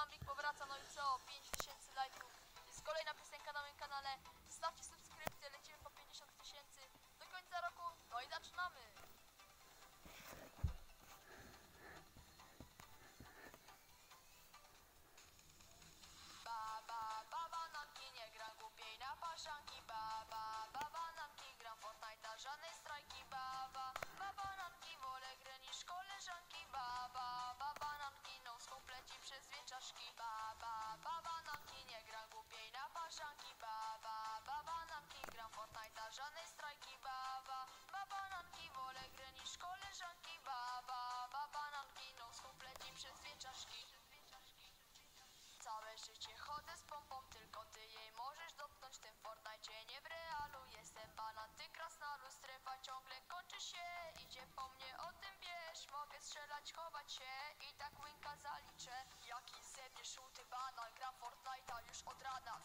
Bambik powraca, no i co? 5000 lajków. Jest kolejna piosenka na moim kanale. żółty banal Gram Fortnite'a już od rana.